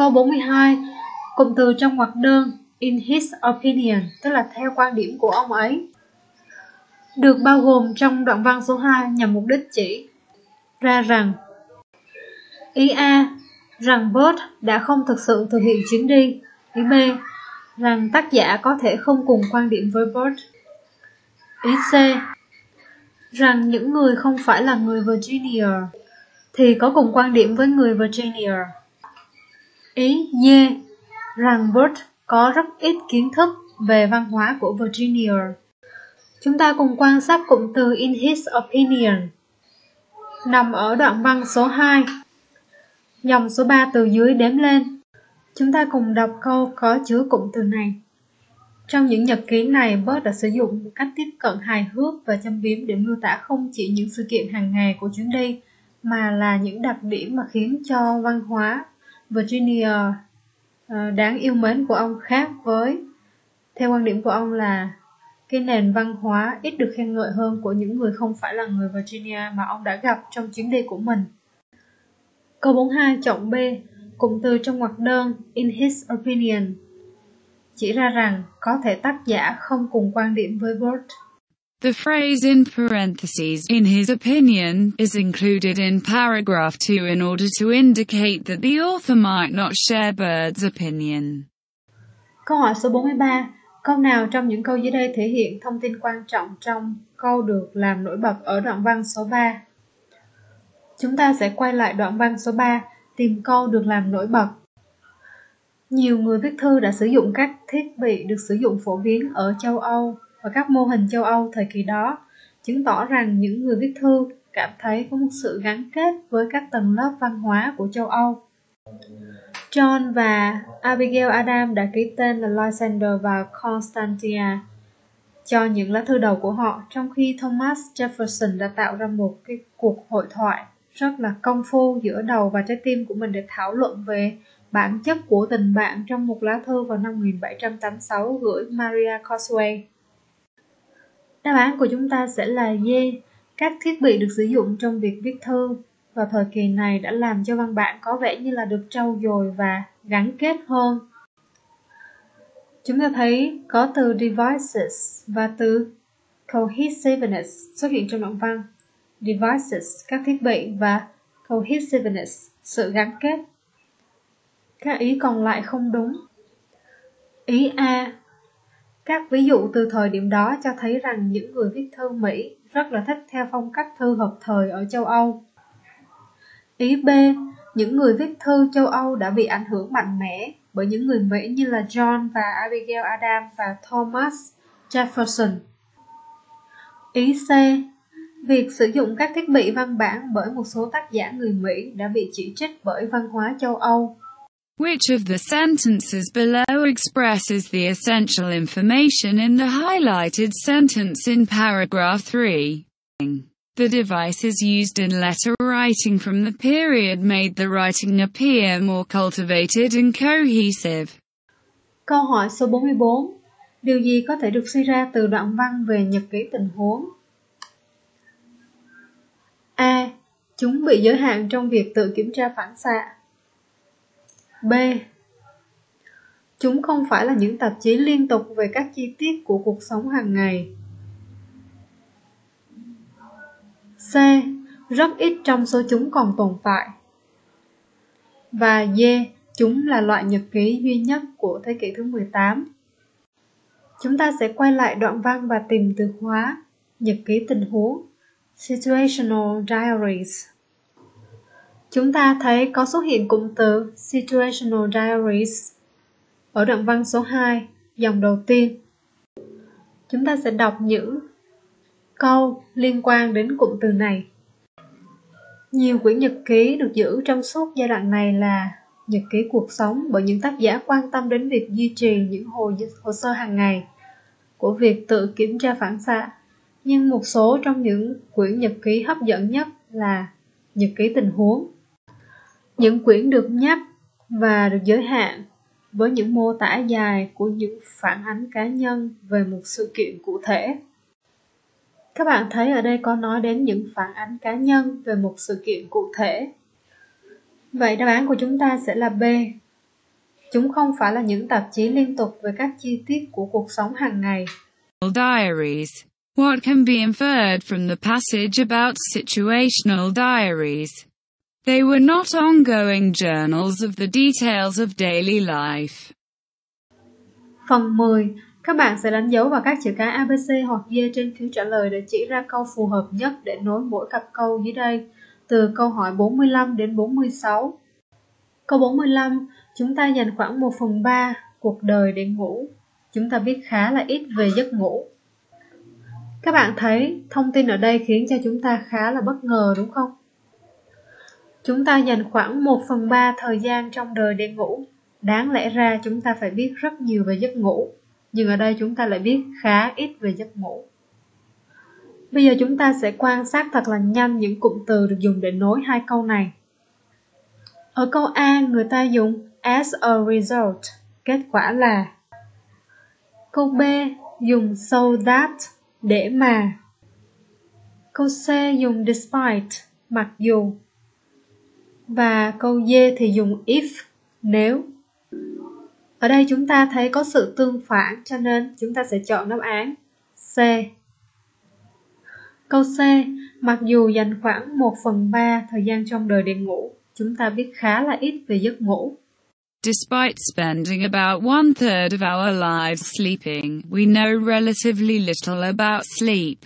Câu 42 Cụm từ trong ngoặc đơn, in his opinion tức là theo quan điểm của ông ấy, được bao gồm trong đoạn văn số 2 nhằm mục đích chỉ ra rằng, ý A, rằng Bert đã không thực sự thực hiện chuyến đi, ý B, rằng tác giả có thể không cùng quan điểm với Bert, ý C, rằng những người không phải là người Virginia thì có cùng quan điểm với người Virginia ý D rằng Bert có rất ít kiến thức về văn hóa của Virginia. Chúng ta cùng quan sát cụm từ in his opinion nằm ở đoạn văn số 2. Dòng số 3 từ dưới đếm lên. Chúng ta cùng đọc câu có chứa cụm từ này. Trong những nhật ký này, Bert đã sử dụng một cách tiếp cận hài hước và châm biếm để miêu tả không chỉ những sự kiện hàng ngày của chuyến đi, mà là những đặc điểm mà khiến cho văn hóa Virginia ờ, đáng yêu mến của ông khác với theo quan điểm của ông là cái nền văn hóa ít được khen ngợi hơn của những người không phải là người Virginia mà ông đã gặp trong chuyến đi của mình. Câu 42 chọn B, cụm từ trong ngoặc đơn in his opinion chỉ ra rằng có thể tác giả không cùng quan điểm với Bert. The phrase in parentheses, in his opinion, is included in paragraph 2 in order to indicate that the author might not share Bird's opinion. Câu hỏi số 43. Câu nào trong những câu dưới đây thể hiện thông tin quan trọng trong câu được làm nổi bật ở đoạn văn số 3? Chúng ta sẽ quay lại đoạn văn số 3, tìm câu được làm nổi bật. Nhiều người viết thư đã sử dụng các thiết bị được sử dụng phổ biến ở châu Âu và các mô hình châu Âu thời kỳ đó, chứng tỏ rằng những người viết thư cảm thấy có một sự gắn kết với các tầng lớp văn hóa của châu Âu. John và Abigail Adam đã ký tên là Lysander và Constantia cho những lá thư đầu của họ, trong khi Thomas Jefferson đã tạo ra một cái cuộc hội thoại rất là công phu giữa đầu và trái tim của mình để thảo luận về bản chất của tình bạn trong một lá thư vào năm 1786 gửi Maria Cosway. Đáp án của chúng ta sẽ là D. Các thiết bị được sử dụng trong việc viết thư vào thời kỳ này đã làm cho văn bản có vẻ như là được trau dồi và gắn kết hơn. Chúng ta thấy có từ devices và từ cohesiveness xuất hiện trong đoạn văn. Devices, các thiết bị và cohesiveness, sự gắn kết. Các ý còn lại không đúng. Ý A các ví dụ từ thời điểm đó cho thấy rằng những người viết thư Mỹ rất là thích theo phong cách thư hợp thời ở châu Âu. Ý B, những người viết thư châu Âu đã bị ảnh hưởng mạnh mẽ bởi những người Mỹ như là John và Abigail Adam và Thomas Jefferson. Ý C, việc sử dụng các thiết bị văn bản bởi một số tác giả người Mỹ đã bị chỉ trích bởi văn hóa châu Âu. Which of the sentences below expresses the essential information in the highlighted sentence in paragraph 3? The devices used in letter writing from the period made the writing appear more cultivated and cohesive. Câu hỏi số 44. Điều gì có thể được suy ra từ đoạn văn về nhật ký tình huống? A. Chúng bị giới hạn trong việc tự kiểm tra phản xạ. B. Chúng không phải là những tạp chí liên tục về các chi tiết của cuộc sống hàng ngày. C. Rất ít trong số chúng còn tồn tại. Và D. Chúng là loại nhật ký duy nhất của thế kỷ thứ 18. Chúng ta sẽ quay lại đoạn văn và tìm từ khóa nhật ký tình huống, Situational Diaries Chúng ta thấy có xuất hiện cụm từ Situational Diaries ở đoạn văn số 2, dòng đầu tiên. Chúng ta sẽ đọc những câu liên quan đến cụm từ này. Nhiều quyển nhật ký được giữ trong suốt giai đoạn này là nhật ký cuộc sống bởi những tác giả quan tâm đến việc duy trì những hồ, hồ sơ hàng ngày của việc tự kiểm tra phản xạ. Nhưng một số trong những quyển nhật ký hấp dẫn nhất là nhật ký tình huống những quyển được nhắc và được giới hạn với những mô tả dài của những phản ánh cá nhân về một sự kiện cụ thể. Các bạn thấy ở đây có nói đến những phản ánh cá nhân về một sự kiện cụ thể. Vậy đáp án của chúng ta sẽ là B. Chúng không phải là những tạp chí liên tục về các chi tiết của cuộc sống hàng ngày. Diaries. What can be inferred from the passage about situational diaries? They were not ongoing journals of the details of daily life. Phần 10. Các bạn sẽ đánh dấu vào các chữ cái ABC hoặc D trên phiếu trả lời để chỉ ra câu phù hợp nhất để nối mỗi cặp câu dưới đây, từ câu hỏi 45 đến 46. Câu 45, chúng ta dành khoảng 1 phần 3 cuộc đời để ngủ. Chúng ta biết khá là ít về giấc ngủ. Các bạn thấy thông tin ở đây khiến cho chúng ta khá là bất ngờ đúng không? Chúng ta dành khoảng 1 phần 3 thời gian trong đời để ngủ. Đáng lẽ ra chúng ta phải biết rất nhiều về giấc ngủ, nhưng ở đây chúng ta lại biết khá ít về giấc ngủ. Bây giờ chúng ta sẽ quan sát thật là nhanh những cụm từ được dùng để nối hai câu này. Ở câu A, người ta dùng as a result, kết quả là. Câu B dùng so that, để mà. Câu C dùng despite, mặc dù. Và câu D thì dùng if, nếu. Ở đây chúng ta thấy có sự tương phản cho nên chúng ta sẽ chọn đáp án C. Câu C, mặc dù dành khoảng 1 phần 3 thời gian trong đời để ngủ, chúng ta biết khá là ít về giấc ngủ. Despite spending about one third of our lives sleeping, we know relatively little about sleep.